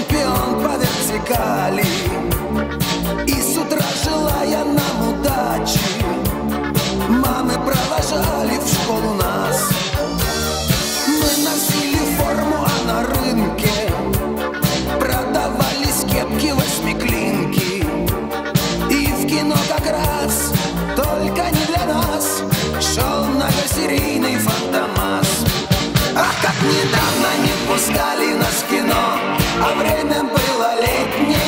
чемпион по вертикали. И с утра желая нам удачи Мамы провожали в школу нас. Мы носили форму, а на рынке Продавались кепки восьмиклинки. И в кино как раз, только не для нас Шел многосерийный фантомас. А как недавно не пускали нас в кино а время было летнее.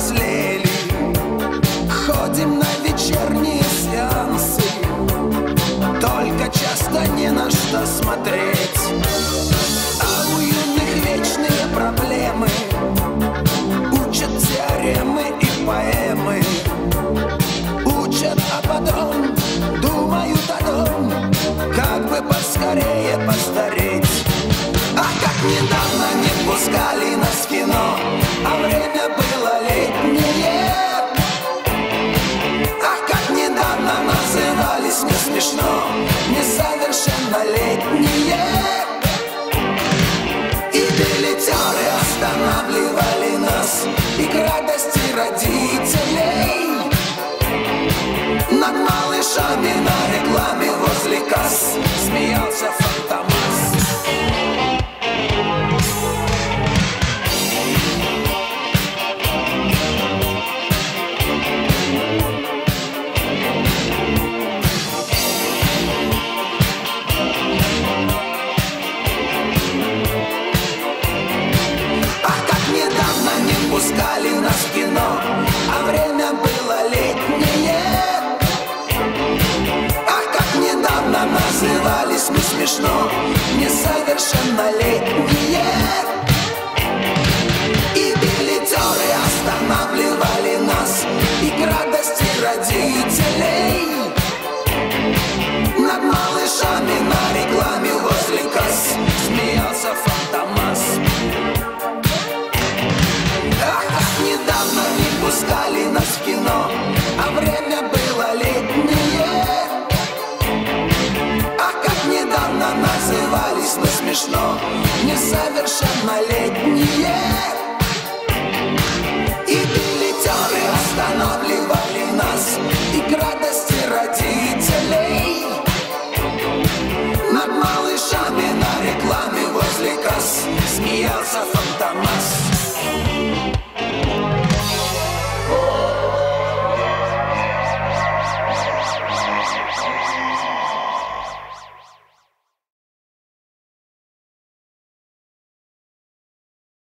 повзрослели Ходим на вечерние сеансы. Только часто не на что смотреть. летние. И билетеры останавливали нас. И к радости родителей. Над малышами на рекламе возле violate. совершеннолетние.